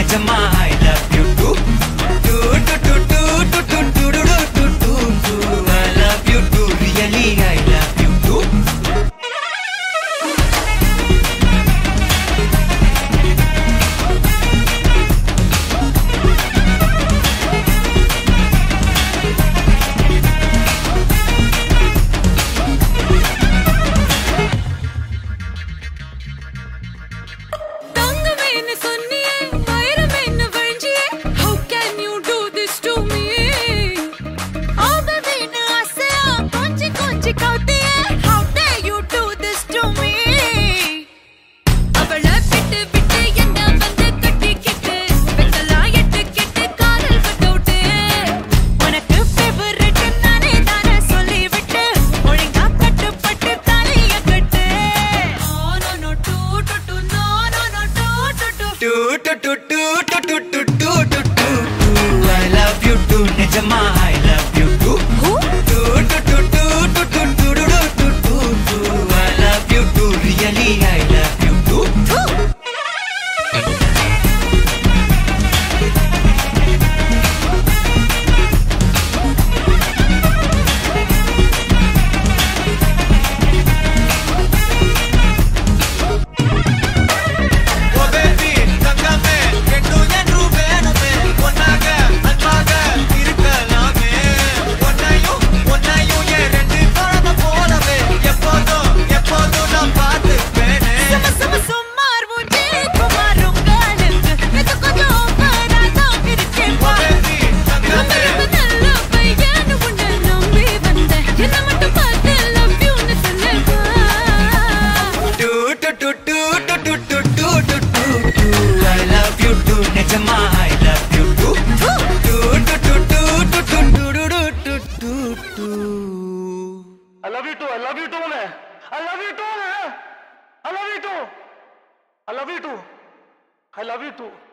and to my to to to I love you too. I love you too.